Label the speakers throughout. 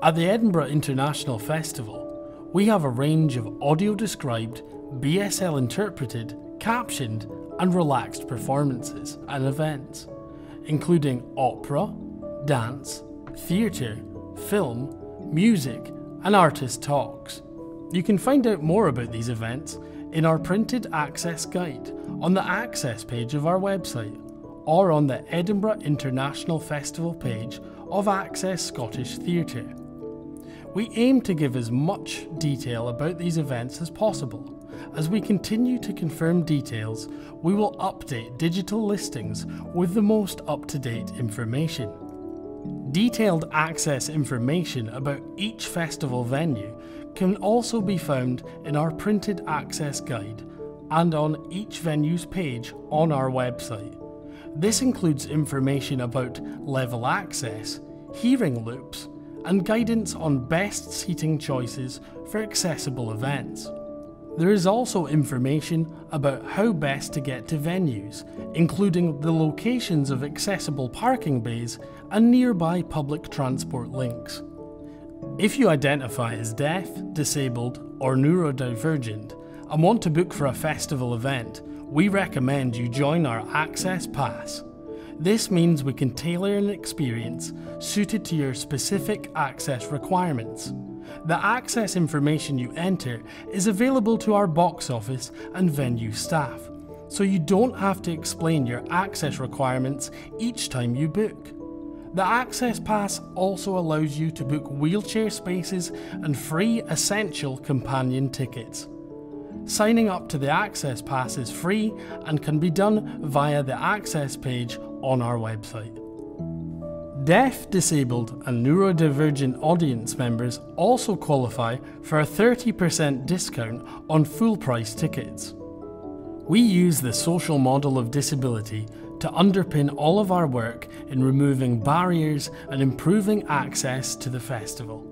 Speaker 1: At the Edinburgh International Festival, we have a range of audio described, BSL interpreted, captioned, and relaxed performances and events, including opera, dance, theatre, film, music, and artist talks. You can find out more about these events in our printed access guide on the access page of our website or on the Edinburgh International Festival page of Access Scottish Theatre. We aim to give as much detail about these events as possible. As we continue to confirm details, we will update digital listings with the most up-to-date information. Detailed access information about each festival venue can also be found in our printed access guide and on each venue's page on our website. This includes information about level access, hearing loops, and guidance on best seating choices for accessible events. There is also information about how best to get to venues, including the locations of accessible parking bays and nearby public transport links. If you identify as deaf, disabled, or neurodivergent and want to book for a festival event, we recommend you join our Access Pass. This means we can tailor an experience suited to your specific access requirements. The access information you enter is available to our box office and venue staff, so you don't have to explain your access requirements each time you book. The Access Pass also allows you to book wheelchair spaces and free essential companion tickets. Signing up to the Access Pass is free and can be done via the Access page on our website. Deaf, disabled, and neurodivergent audience members also qualify for a 30% discount on full price tickets. We use the social model of disability to underpin all of our work in removing barriers and improving access to the festival.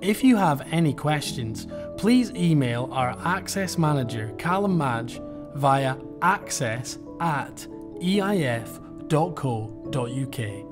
Speaker 1: If you have any questions, please email our Access Manager Callum Madge via access at eif.co.uk